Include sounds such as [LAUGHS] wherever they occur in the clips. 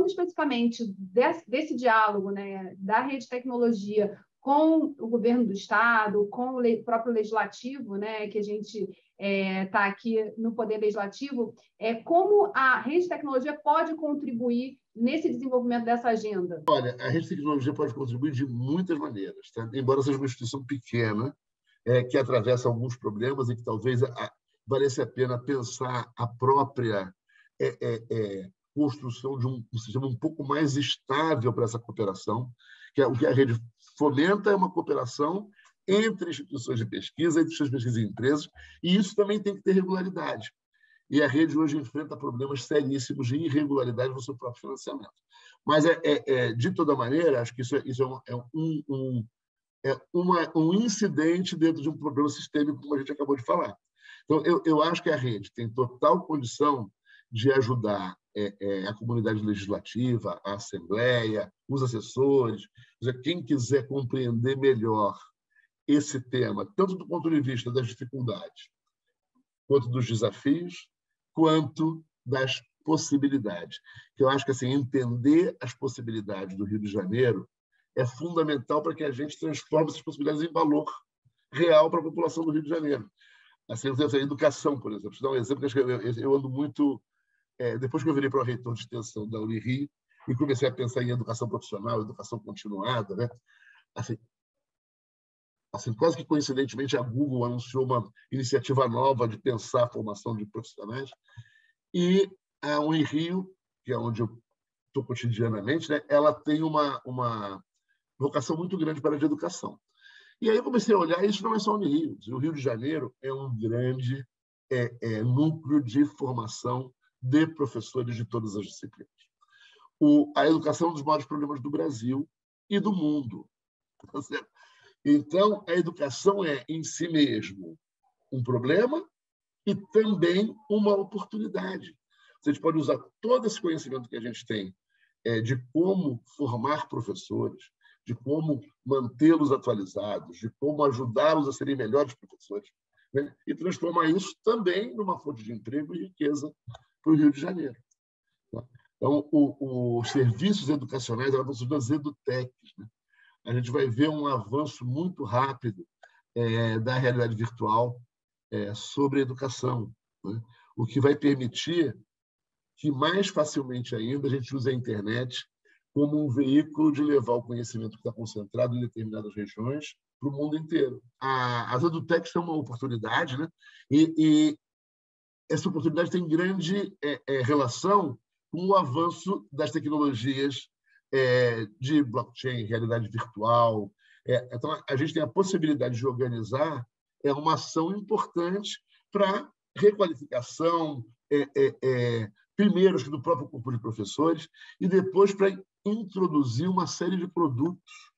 falando especificamente desse, desse diálogo né, da rede de tecnologia com o governo do estado, com o próprio legislativo, né, que a gente está é, tá aqui no poder legislativo, é como a rede de tecnologia pode contribuir nesse desenvolvimento dessa agenda? Olha, a rede de tecnologia pode contribuir de muitas maneiras, tá? embora seja uma instituição pequena, é, que atravessa alguns problemas e que talvez a, valesse a pena pensar a própria é, é, é construção de um, um sistema um pouco mais estável para essa cooperação, que é, o que a rede fomenta é uma cooperação entre instituições de pesquisa, entre instituições de pesquisa e empresas, e isso também tem que ter regularidade. E a rede hoje enfrenta problemas seríssimos de irregularidade no seu próprio financiamento. Mas, é, é, é de toda maneira, acho que isso é, isso é, um, um, é uma, um incidente dentro de um problema sistêmico, como a gente acabou de falar. Então, eu, eu acho que a rede tem total condição de ajudar é, é, a comunidade legislativa, a Assembleia, os assessores, quem quiser compreender melhor esse tema, tanto do ponto de vista das dificuldades, quanto dos desafios, quanto das possibilidades. Que eu acho que assim entender as possibilidades do Rio de Janeiro é fundamental para que a gente transforme essas possibilidades em valor real para a população do Rio de Janeiro. Assim, a educação, por exemplo. Vou dar um exemplo que eu, eu ando muito é, depois que eu virei para o reitor de extensão da Unirio e comecei a pensar em educação profissional, educação continuada, né? Assim, assim, quase que coincidentemente a Google anunciou uma iniciativa nova de pensar a formação de profissionais e a Unirio, que é onde eu estou cotidianamente, né? Ela tem uma uma vocação muito grande para a educação. E aí eu comecei a olhar, isso não é só o Unirio, o Rio de Janeiro é um grande é, é, núcleo de formação de professores de todas as disciplinas. O, a educação é um dos maiores problemas do Brasil e do mundo. [LAUGHS] Tá então, a educação é, em si mesmo, um problema e também uma oportunidade. A gente pode usar todo esse conhecimento que a gente tem é, de como formar professores, de como mantê-los atualizados, de como ajudá-los a serem melhores professores, né? e transformar isso também numa fonte de emprego e riqueza para o Rio de Janeiro. Então, os serviços educacionais eram das edutechs. Né? A gente vai ver um avanço muito rápido é, da realidade virtual é, sobre a educação, né? o que vai permitir que mais facilmente ainda a gente use a internet como um veículo de levar o conhecimento que está concentrado em determinadas regiões para o mundo inteiro. A, as edutechs são uma oportunidade, né? e, e essa oportunidade tem grande é, é, relação com o avanço das tecnologias é, de blockchain, realidade virtual. É, então, a gente tem a possibilidade de organizar é uma ação importante para requalificação, é, é, primeiro do próprio corpo de professores e depois para introduzir uma série de produtos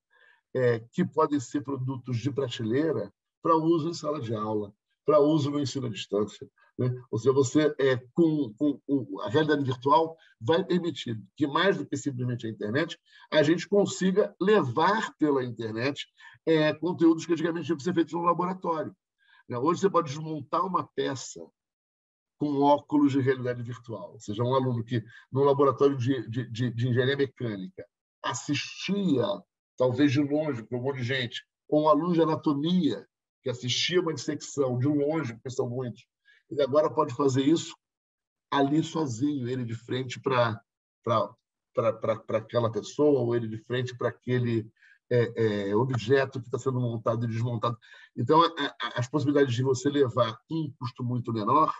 que podem ser produtos de prateleira para uso em sala de aula, para uso no ensino à distância. Né? Ou seja, você, é, com, com, com, a realidade virtual, vai permitir que, mais do que simplesmente a internet, a gente consiga levar pela internet é, conteúdos que antigamente tinham que ser feitos no laboratório. Né? Hoje você pode desmontar uma peça com óculos de realidade virtual. Ou seja, um aluno que, no laboratório de, de, de, de engenharia mecânica, assistia, talvez de longe, para um monte de gente, ou um aluno de anatomia, que assistia uma dissecção de longe, porque são muitos, ele agora pode fazer isso ali sozinho, ele de frente para aquela pessoa, ou ele de frente para aquele é, é, objeto que está sendo montado e desmontado. Então, a, a, as possibilidades de você levar um custo muito menor,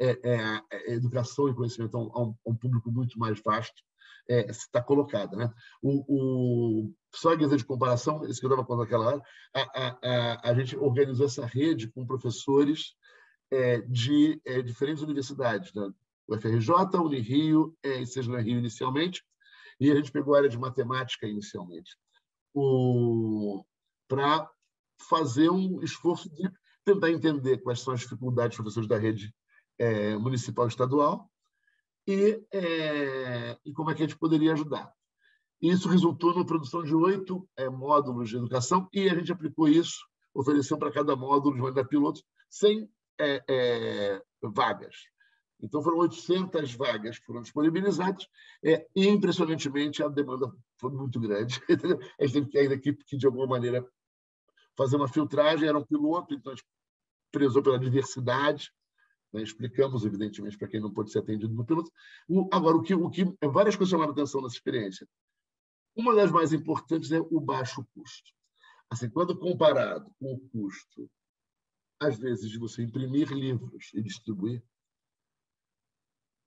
é, é, é educação e conhecimento a um, a um, público muito mais vasto, é, está colocada. Né? O, o, só a de comparação, isso que eu estava falando naquela hora, a, a, a, a gente organizou essa rede com professores é, de é, diferentes universidades, né? o FRJ, a Unirio é, e Seja Rio inicialmente, e a gente pegou a área de matemática inicialmente, para fazer um esforço de tentar entender quais são as dificuldades dos professores da rede é, municipal e estadual e, é, e como é que a gente poderia ajudar. Isso resultou na produção de oito é, módulos de educação e a gente aplicou isso, ofereceu para cada módulo de maneira piloto, sem é, é, vagas. Então, foram 800 vagas que foram disponibilizadas é, e, impressionantemente, a demanda foi muito grande. [LAUGHS] A gente teve que ainda aqui, que, de alguma maneira, fazer uma filtragem. Era um piloto, então a gente prezou pela diversidade. Né? Explicamos, evidentemente, para quem não pôde ser atendido no piloto. O, agora, o que, o que várias coisas chamaram atenção nessa experiência. Uma das mais importantes é o baixo custo. Assim, quando comparado com o custo, às vezes, você imprimir livros e distribuir,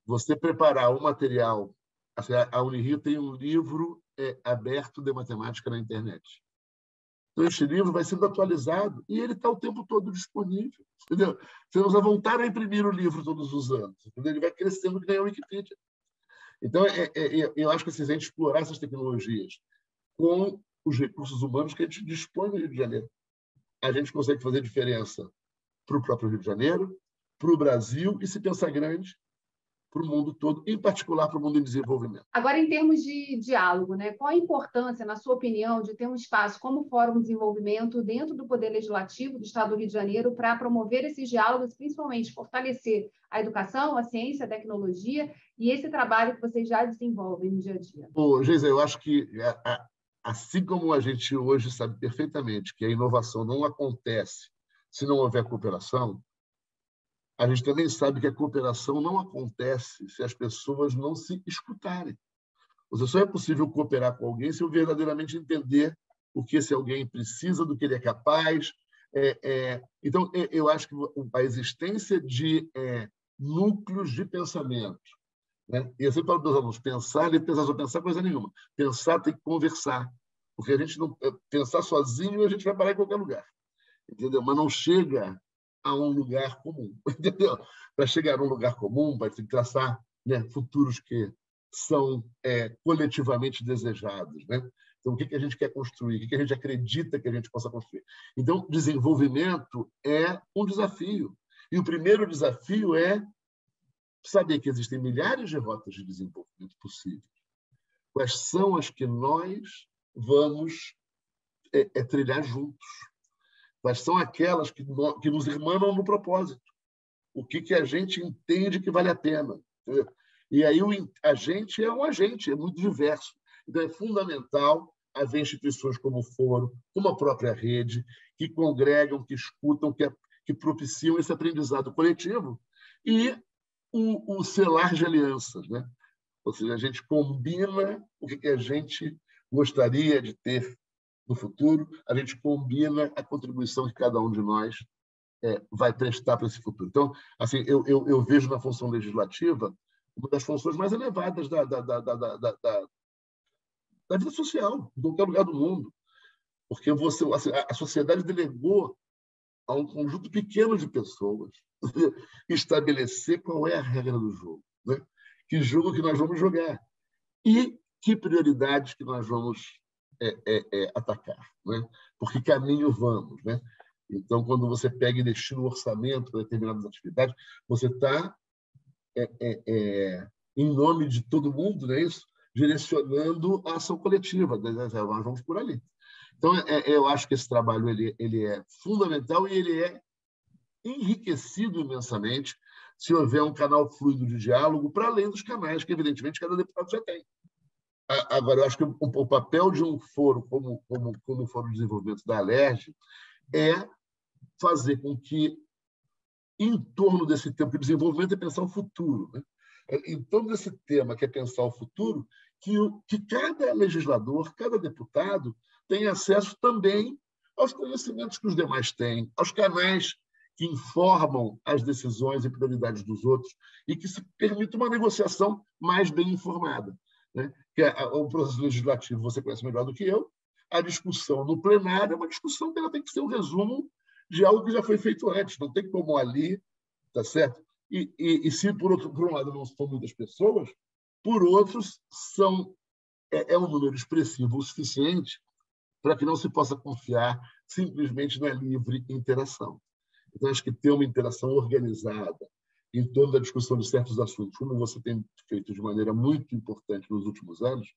você preparar o material. Assim, a Unirio tem um livro é, aberto de matemática na internet. Então, este livro vai sendo atualizado e ele está o tempo todo disponível. Entendeu? Não vai voltar a imprimir o livro todos os anos. Entendeu? Ele vai crescendo que nem a Wikipedia. Então, é, é, é eu acho que assim, se a gente explorar essas tecnologias com os recursos humanos que a gente dispõe no Rio de Janeiro, a gente consegue fazer diferença para o próprio Rio de Janeiro, para o Brasil e, se pensar grande, para o mundo todo, em particular para o mundo em desenvolvimento. Agora, em termos de diálogo, né, qual a importância, na sua opinião, de ter um espaço como o Fórum de Desenvolvimento dentro do Poder Legislativo do Estado do Rio de Janeiro para promover esses diálogos, principalmente fortalecer a educação, a ciência, a tecnologia e esse trabalho que vocês já desenvolvem no dia a dia? Bom, Geisa, eu acho que assim como a gente hoje sabe perfeitamente que a inovação não acontece se não houver cooperação, a gente também sabe que a cooperação não acontece se as pessoas não se escutarem. Ou seja, só é possível cooperar com alguém se eu verdadeiramente entender o que esse alguém precisa, do que ele é capaz. É, é, então, é, eu acho que a existência de é, núcleos de pensamento, né? e eu sempre falo para os alunos, pensar e pensar só pensar coisa nenhuma. Pensar tem que conversar, porque a gente não é, pensar sozinho a gente vai parar em qualquer lugar, entendeu? Mas não chega a um lugar comum, [LAUGHS] entendeu? Para chegar a um lugar comum, para traçar né, futuros que são é, coletivamente desejados, né? Então, o que, que a gente quer construir? O que, que a gente acredita que a gente possa construir? Então, desenvolvimento é um desafio. E o primeiro desafio é saber que existem milhares de rotas de desenvolvimento possíveis. Quais são as que nós vamos é, é, trilhar juntos? Mas são aquelas que, que nos irmanam no propósito. O que, que a gente entende que vale a pena. E aí o, a gente é um agente, é muito diverso. Então é fundamental haver instituições como o Foro, como a própria rede, que congregam, que escutam, que, que propiciam esse aprendizado coletivo e o, o selar de alianças. Né? Ou seja, a gente combina o que, que a gente gostaria de ter no futuro, a gente combina a contribuição que cada um de nós é, vai prestar para esse futuro. Então, assim, eu, eu, eu, vejo na função legislativa uma das funções mais elevadas da, da, da, da, da, da vida social, de qualquer lugar do mundo. Porque você, assim, a sociedade delegou a um conjunto pequeno de pessoas [LAUGHS] estabelecer qual é a regra do jogo, né? que jogo que nós vamos jogar e que prioridades que nós vamos é, é, é, atacar, né? Por que caminho vamos, né? Então, quando você pega e destina o orçamento para determinadas atividades, você está, é, é, é, em nome de todo mundo, né, isso, direcionando a ação coletiva. Né? Nós vamos por ali. Então, eu acho que esse trabalho ele, ele é fundamental e ele é enriquecido imensamente se houver um canal fluido de diálogo para além dos canais que, evidentemente, cada deputado já tem. Agora, eu acho que o papel de um foro como, como, como o Fórum de Desenvolvimento da Alerj é fazer com que, em torno desse tempo de desenvolvimento, é pensar o futuro. Né? É, em torno desse tema, que é pensar o futuro, que, que cada legislador, cada deputado, tenha acesso também aos conhecimentos que os demais têm, aos canais que informam as decisões e prioridades dos outros e que se permita uma negociação mais bem informada. Né? Que é, o processo legislativo você conhece melhor do que eu. A discussão no plenário é uma discussão que ela tem que ser um resumo de algo que já foi feito antes. Não tem como ali, tá certo? E, e, e se por outro por um lado não são muitas pessoas, por outros são é, é um número expressivo o suficiente para que não se possa confiar simplesmente na livre interação. Então, acho que ter uma interação organizada, em torno da discussão de certos assuntos, como você tem feito de maneira muito importante nos últimos anos,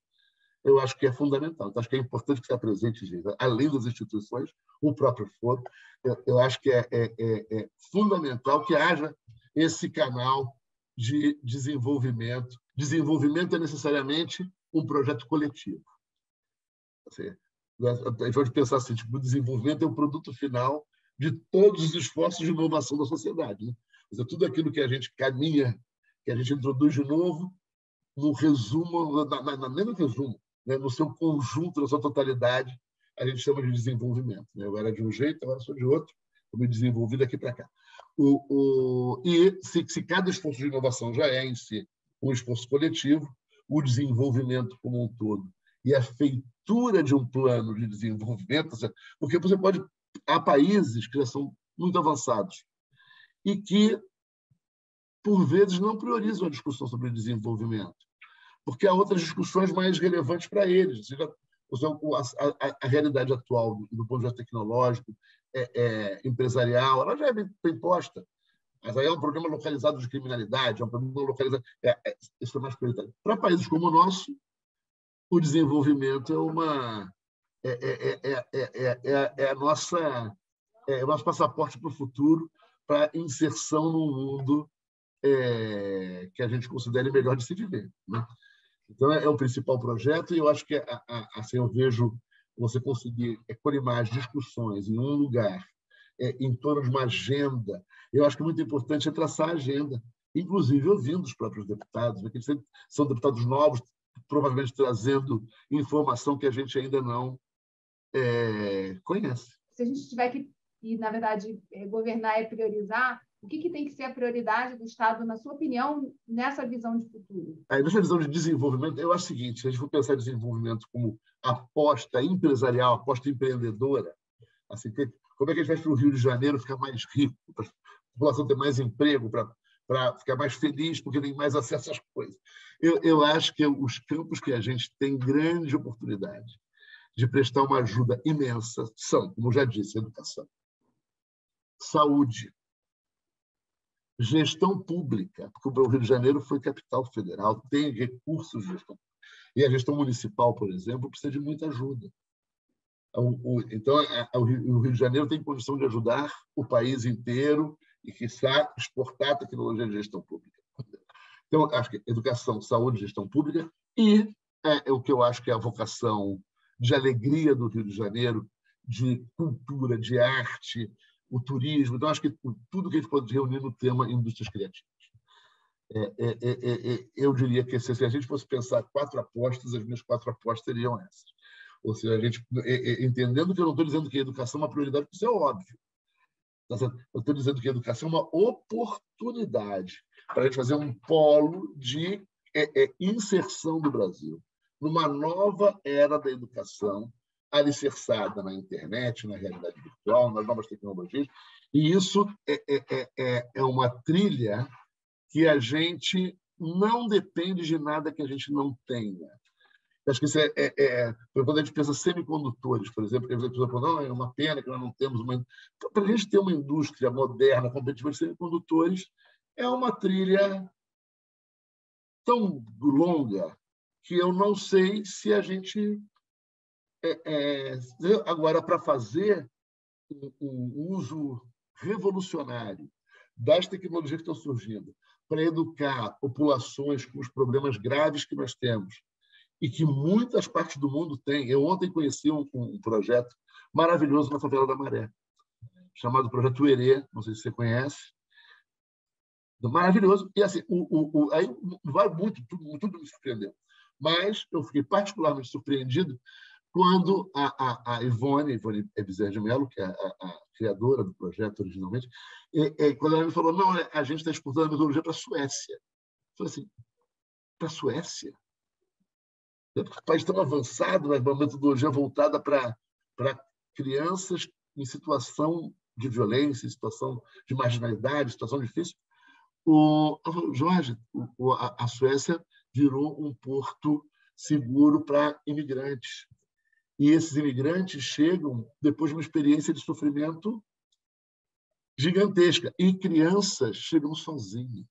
eu acho que é fundamental. Então, acho que é importante que seja presente, gente, além das instituições, o próprio foro. Eu, eu acho que é, é, é, é, fundamental que haja esse canal de desenvolvimento. Desenvolvimento é necessariamente um projeto coletivo. Assim, a gente pode pensar assim, tipo, o desenvolvimento é o produto final de todos os esforços de inovação da sociedade. Né? Tudo aquilo que a gente caminha, que a gente introduz de novo, no resumo, na, na, resumo, né? no seu conjunto, na sua totalidade, a gente chama de desenvolvimento. Né? Eu era de um jeito, agora sou de outro, vou me desenvolver daqui para cá. O, o, e se, se cada esforço de inovação já é em si um esforço coletivo, o desenvolvimento como um todo e a feitura de um plano de desenvolvimento, porque você pode há países que já são muito avançados e que por vezes não priorizam a discussão sobre desenvolvimento, porque há outras discussões mais relevantes para eles. A, a, a, realidade atual, do ponto de vista tecnológico, é, é, empresarial, ela já é bem, bem posta. Mas aí é um problema localizado de criminalidade, é um problema localizado. É, é, isso é mais prioritário. Para países como o nosso, o desenvolvimento é uma. É, é, é, é, é a nossa, é o nosso passaporte para o futuro, para inserção no mundo que a gente considere melhor de se viver. Né? Então, é, o principal projeto, e eu acho que, assim, eu vejo você conseguir colimar as discussões em um lugar, em torno de uma agenda. Eu acho que é muito importante é traçar a agenda, inclusive ouvindo os próprios deputados, porque eles são deputados novos, provavelmente trazendo informação que a gente ainda não é, conhece. Se a gente tiver que, e na verdade, é, governar é priorizar, o que, que, tem que ser a prioridade do Estado, na sua opinião, nessa visão de futuro? Aí, nessa visão de desenvolvimento, eu acho o seguinte: se a gente for pensar desenvolvimento como aposta empresarial, aposta empreendedora, assim, como é que a gente faz para o Rio de Janeiro ficar mais rico, para a população ter mais emprego, para para ficar mais feliz, porque tem mais acesso às coisas. Eu, eu acho que os campos que a gente tem grande oportunidade de prestar uma ajuda imensa são, como já disse, educação, saúde, gestão pública, porque o Rio de Janeiro foi capital federal, tem recursos de gestão. E a gestão municipal, por exemplo, precisa de muita ajuda. Então, o Rio de Janeiro tem condição de ajudar o país inteiro e, quiçá, exportar tecnologia de gestão pública. Então, acho que educação, saúde, gestão pública e é, é o que eu acho que é a vocação de alegria do Rio de Janeiro, de cultura, de arte, o turismo. Então, acho que tudo que a gente pode reunir no tema indústrias criativas. É, é, é, é eu diria que se a gente fosse pensar quatro apostas, as minhas quatro apostas seriam essas. Ou seja, a gente, entendendo que eu não estou dizendo que a educação é uma prioridade, isso é óbvio. Tá eu estou dizendo que a educação é uma oportunidade para a gente fazer um polo de é, é, inserção do Brasil numa nova era da educação, alicerçada na internet, na realidade virtual, nas novas tecnologias. E isso é, é, é, é uma trilha que a gente não depende de nada que a gente não tenha. Acho que isso é, é, é, quando a gente pensa semicondutores, por exemplo, que a pessoa fala, não, é uma pena que nós não temos uma. Então, para a gente ter uma indústria moderna, competitiva de semicondutores, é uma trilha tão longa que eu não sei se a gente. É, é, agora, para fazer um, um uso revolucionário das tecnologias que estão surgindo, para educar populações com os problemas graves que nós temos, e que muitas partes do mundo têm. Eu ontem conheci um, um projeto maravilhoso na favela da Maré, chamado Projeto Herê, não sei se você conhece. Maravilhoso. E assim, o, o, o, aí vai muito, tudo, tudo me surpreendeu. Mas eu fiquei particularmente surpreendido quando a, a, a Ivone, Ivone Bezerra de Mello, que é a, a, criadora do projeto originalmente, e, e, quando ela me falou, não, a gente está exportando a metodologia para a Suécia. Eu falei assim, para a Suécia? O país tão avançado, mas uma metodologia voltada para, para crianças em situação de violência, em situação de marginalidade, situação difícil. O, Jorge, o, a, a Suécia virou um porto seguro para imigrantes. E esses imigrantes chegam depois de uma experiência de sofrimento gigantesca. E crianças chegam sozinhas,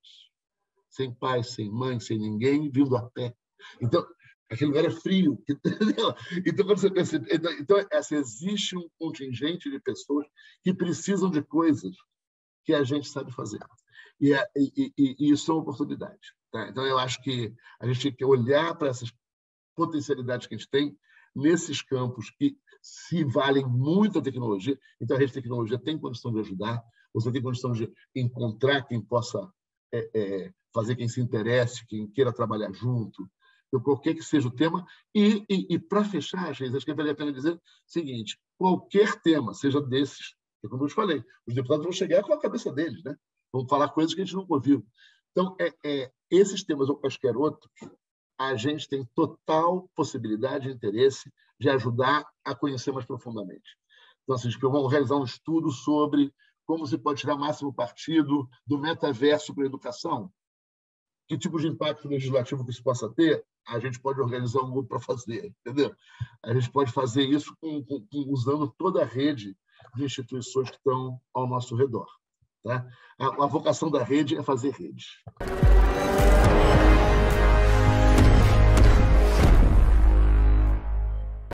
sem pai, sem mãe, sem ninguém, vindo a pé. Então, aquele lugar é frio. [LAUGHS] Entendeu? Então, quando você percebe, então, assim, existe um contingente de pessoas que precisam de coisas que a gente sabe fazer. E, é, e, e, e isso é uma oportunidade. Tá? Então, eu acho que a gente tem que olhar para essas potencialidades que a gente tem nesses campos que se valem muito a tecnologia. Então, a rede de tecnologia tem condição de ajudar, você tem condição de encontrar quem possa é, é, fazer quem se interesse, quem queira trabalhar junto, qualquer que seja o tema. E, e, e para fechar, gente, acho que vale a pena dizer o seguinte: qualquer tema, seja desses, que como eu te falei, os deputados vão chegar com a cabeça deles, né? vão falar coisas que a gente não ouviu. Então, é, é, esses temas ou quaisquer outros, a gente tem total possibilidade e interesse de ajudar a conhecer mais profundamente. Então, assim, vamos realizar um estudo sobre como se pode tirar máximo partido do metaverso para a educação. Que tipo de impacto legislativo que isso possa ter? A gente pode organizar um grupo para fazer, entendeu? A gente pode fazer isso com, com, usando toda a rede de instituições que estão ao nosso redor. Tá? A, a vocação da rede é fazer rede.